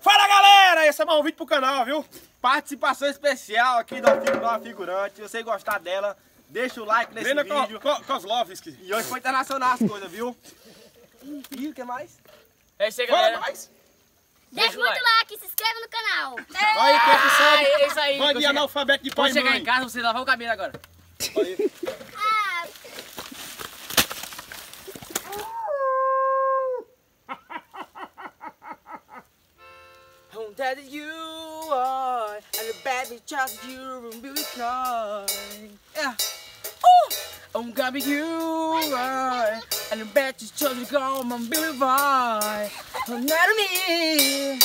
Fala galera, esse é mais um vídeo pro canal, viu? Participação especial aqui da Nova Figurante. Se você gostar dela, deixa o like nesse vídeo. Ko- Ko- Kozlovski. E hoje foi internacional as coisas, viu? E o que mais? É isso aí, Fala galera. mais. Deixa muito like, se inscreve no canal. Aí, quem é que sabe? é isso aí. Vai Quando de chegar- analfabeto de pai Quando chegar mãe. em casa, você lavar o cabelo agora. Ah, that you are and the bad bitch of you and be kind. Yeah. Oh, I'm gonna be you are and the bad bitch of you and be fine. Not me.